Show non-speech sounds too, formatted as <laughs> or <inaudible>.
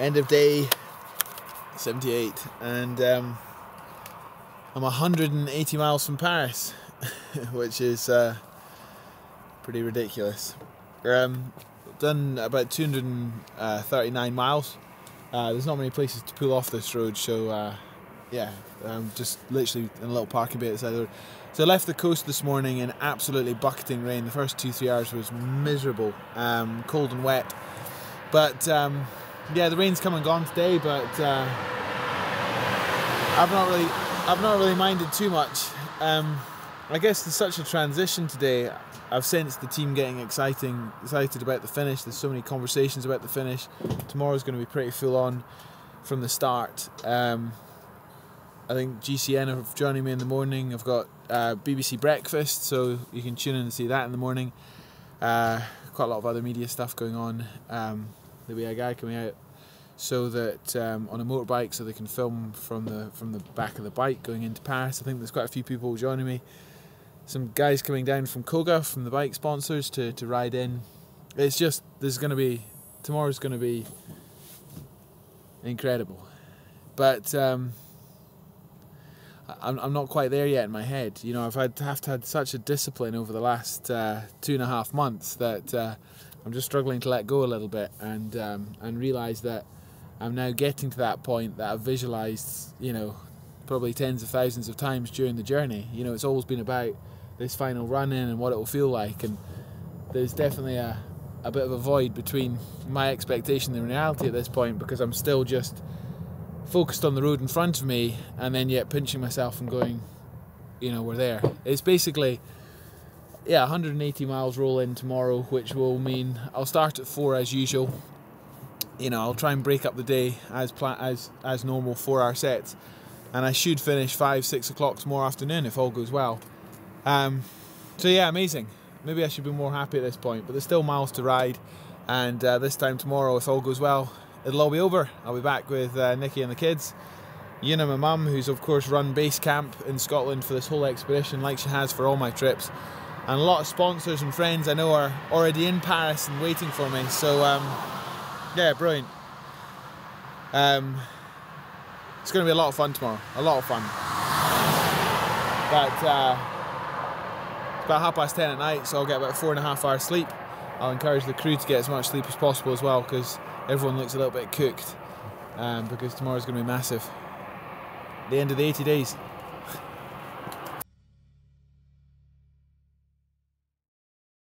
End of day 78, and um, I'm 180 miles from Paris, <laughs> which is uh, pretty ridiculous. Um, done about 239 miles. Uh, there's not many places to pull off this road, so uh, yeah, um, just literally in a little parking bay outside the road. So I left the coast this morning in absolutely bucketing rain. The first two, three hours was miserable, um, cold and wet. But um, yeah, the rain's come and gone today, but uh, I've not really, I've not really minded too much. Um, I guess there's such a transition today. I've sensed the team getting exciting, excited about the finish. There's so many conversations about the finish. Tomorrow's going to be pretty full on from the start. Um, I think GCN are joining me in the morning. I've got uh, BBC Breakfast, so you can tune in and see that in the morning. Uh, quite a lot of other media stuff going on. Um, there'll be a guy coming out so that um, on a motorbike, so they can film from the from the back of the bike going into Paris. I think there's quite a few people joining me. Some guys coming down from Koga from the bike sponsors to, to ride in. It's just there's going to be tomorrow's going to be incredible, but. Um, I'm, I'm not quite there yet in my head. You know, I've had have had such a discipline over the last uh, two and a half months that uh, I'm just struggling to let go a little bit and um, and realize that I'm now getting to that point that I've visualized. You know, probably tens of thousands of times during the journey. You know, it's always been about this final run in and what it will feel like, and there's definitely a a bit of a void between my expectation and reality at this point because I'm still just focused on the road in front of me and then yet pinching myself and going, you know, we're there. It's basically, yeah, 180 miles roll in tomorrow, which will mean I'll start at four as usual. You know, I'll try and break up the day as pla- as as normal, four hour sets, and I should finish five, six o'clock tomorrow afternoon if all goes well. Um, so yeah, amazing. Maybe I should be more happy at this point, but there's still miles to ride, and uh, this time tomorrow, if all goes well, it'll all be over. I'll be back with uh, Nicci and the kids. Una, my mum, who's of course run base camp in Scotland for this whole expedition, like she has for all my trips. And a lot of sponsors and friends I know are already in Paris and waiting for me. So, um, yeah, brilliant. Um, it's going to be a lot of fun tomorrow. A lot of fun. But uh, it's about half past ten at night, so I'll get about four and a half hours sleep. I'll encourage the crew to get as much sleep as possible as well, because everyone looks a little bit cooked um, because tomorrow's going to be massive. The end of the 80 days.